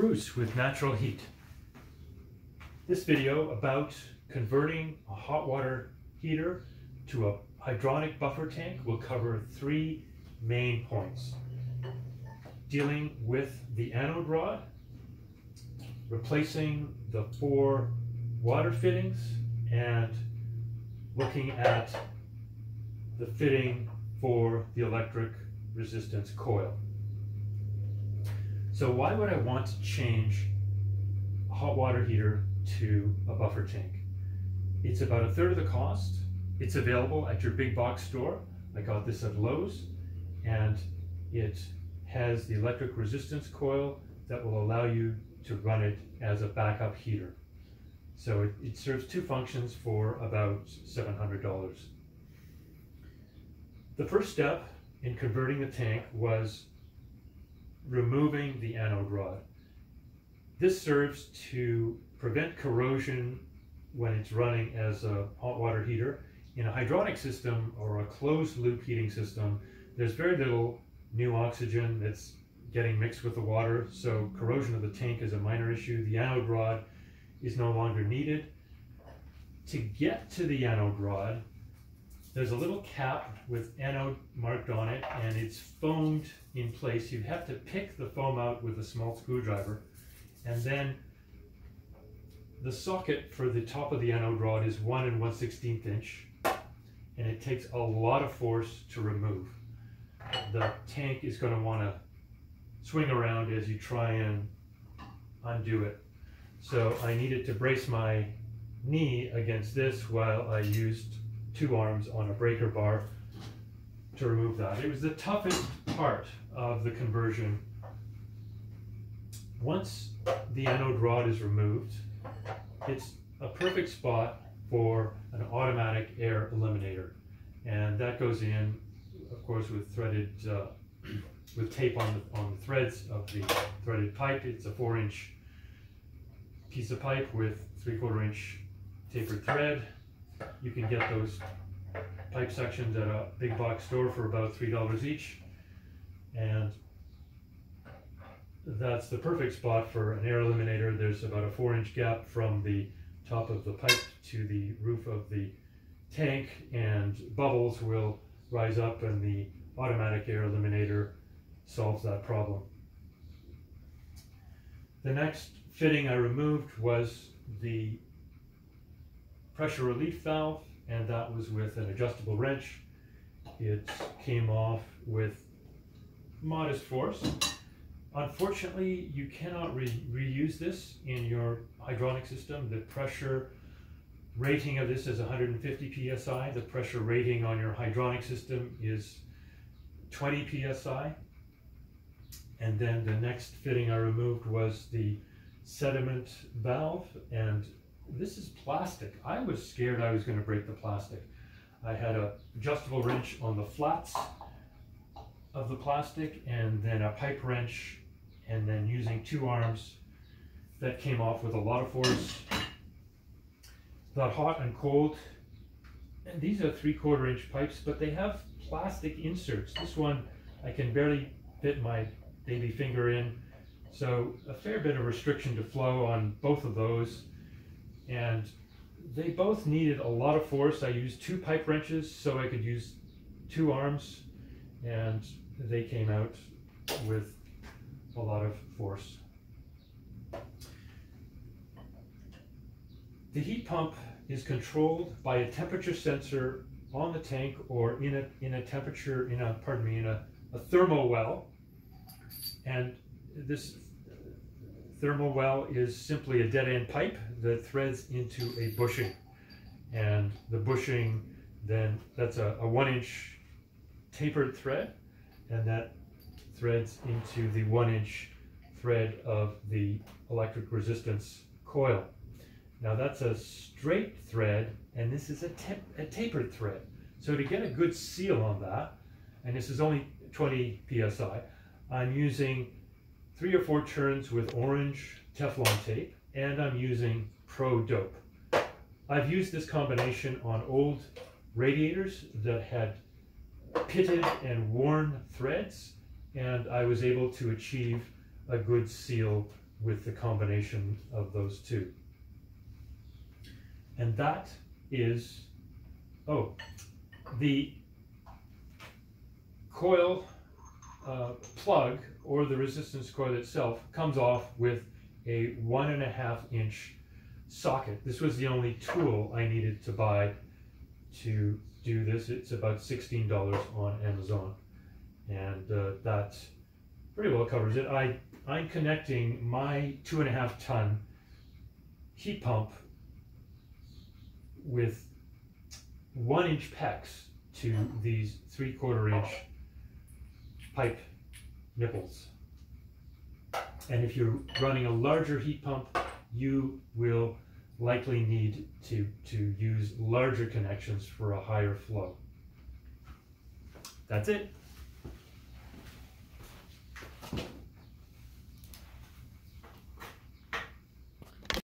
Bruce with Natural Heat. This video about converting a hot water heater to a hydronic buffer tank will cover three main points. Dealing with the anode rod, replacing the four water fittings, and looking at the fitting for the electric resistance coil. So why would I want to change a hot water heater to a buffer tank? It's about a third of the cost. It's available at your big box store. I got this at Lowe's and it has the electric resistance coil that will allow you to run it as a backup heater. So it, it serves two functions for about $700. The first step in converting the tank was removing the anode rod. This serves to prevent corrosion when it's running as a hot water heater. In a hydronic system or a closed loop heating system, there's very little new oxygen that's getting mixed with the water, so corrosion of the tank is a minor issue. The anode rod is no longer needed. To get to the anode rod, there's a little cap with anode marked on it and it's foamed in place. You have to pick the foam out with a small screwdriver and then the socket for the top of the anode rod is 1 and 1 16th inch and it takes a lot of force to remove. The tank is going to want to swing around as you try and undo it. So I needed to brace my knee against this while I used two arms on a breaker bar to remove that. It was the toughest part of the conversion. Once the anode rod is removed, it's a perfect spot for an automatic air eliminator. And that goes in, of course, with threaded, uh, with tape on the, on the threads of the threaded pipe. It's a four inch piece of pipe with three quarter inch tapered thread you can get those pipe sections at a big box store for about $3 each. And that's the perfect spot for an air eliminator. There's about a four inch gap from the top of the pipe to the roof of the tank and bubbles will rise up and the automatic air eliminator solves that problem. The next fitting I removed was the pressure relief valve, and that was with an adjustable wrench. It came off with modest force. Unfortunately, you cannot re reuse this in your hydronic system. The pressure rating of this is 150 psi. The pressure rating on your hydronic system is 20 psi. And then the next fitting I removed was the sediment valve, and this is plastic. I was scared I was going to break the plastic. I had a adjustable wrench on the flats of the plastic and then a pipe wrench and then using two arms that came off with a lot of force. Got hot and cold. And these are three quarter inch pipes, but they have plastic inserts. This one I can barely fit my baby finger in. So a fair bit of restriction to flow on both of those and they both needed a lot of force. I used two pipe wrenches so I could use two arms and they came out with a lot of force. The heat pump is controlled by a temperature sensor on the tank or in a, in a temperature, in a, pardon me, in a, a thermowell. And this thermowell is simply a dead end pipe that threads into a bushing. And the bushing then, that's a, a one inch tapered thread and that threads into the one inch thread of the electric resistance coil. Now that's a straight thread and this is a, a tapered thread. So to get a good seal on that, and this is only 20 PSI, I'm using three or four turns with orange Teflon tape, and I'm using Pro Dope. I've used this combination on old radiators that had pitted and worn threads, and I was able to achieve a good seal with the combination of those two. And that is, oh, the coil uh, plug or the resistance coil itself comes off with a one and a half inch socket. This was the only tool I needed to buy to do this. It's about $16 on Amazon and uh, that pretty well covers it. I, I'm connecting my two and a half ton heat pump with one inch PEX to these three quarter inch pipe nipples. And if you're running a larger heat pump, you will likely need to, to use larger connections for a higher flow. That's it.